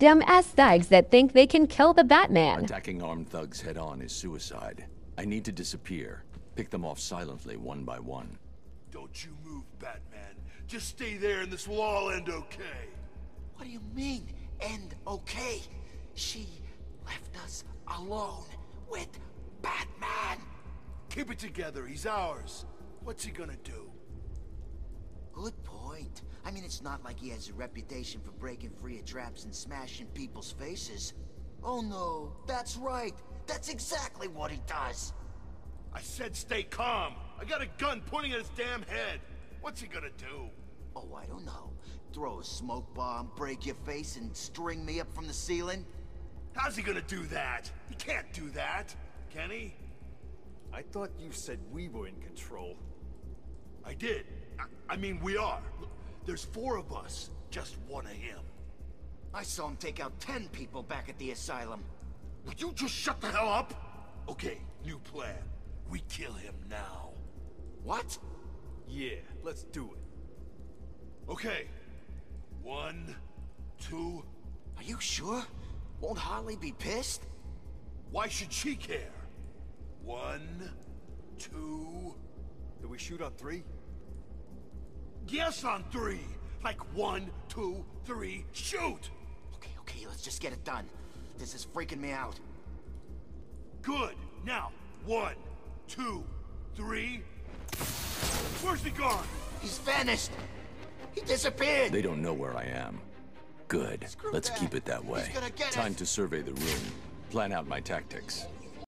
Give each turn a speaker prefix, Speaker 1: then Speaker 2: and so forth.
Speaker 1: dumbass thugs that think they can kill the Batman.
Speaker 2: Attacking armed thugs head on is suicide. I need to disappear. Pick them off silently, one by one.
Speaker 3: Don't you move, Batman. Just stay there and this will all end okay.
Speaker 4: What do you mean, end okay? She left us alone with Batman.
Speaker 3: Keep it together, he's ours. What's he gonna do?
Speaker 4: Good point. I mean, it's not like he has a reputation for breaking free of traps and smashing people's faces. Oh no, that's right. That's exactly what he does.
Speaker 3: I said stay calm. I got a gun pointing at his damn head. What's he gonna do?
Speaker 4: Oh, I don't know. Throw a smoke bomb, break your face, and string me up from the ceiling?
Speaker 3: How's he gonna do that? He can't do that, can he?
Speaker 5: I thought you said we were in control.
Speaker 3: I did. I, I mean, we are. There's four of us, just one of him.
Speaker 4: I saw him take out ten people back at the asylum.
Speaker 3: Would you just shut the hell up? Okay, new plan. We kill him now.
Speaker 4: What?
Speaker 5: Yeah, let's do it.
Speaker 3: Okay. One, two...
Speaker 4: Are you sure? Won't Harley be pissed?
Speaker 3: Why should she care? One, two...
Speaker 5: Do we shoot on three?
Speaker 3: Yes, on three! Like one, two, three, shoot!
Speaker 4: Okay, okay, let's just get it done. This is freaking me out.
Speaker 3: Good. Now, one, two, three... Where's he gone?
Speaker 4: He's vanished! He disappeared!
Speaker 2: They don't know where I am. Good.
Speaker 4: Screw
Speaker 2: Let's
Speaker 4: that.
Speaker 2: keep it that way.
Speaker 4: He's gonna get
Speaker 2: Time
Speaker 4: us.
Speaker 2: to survey the room. Plan out my tactics.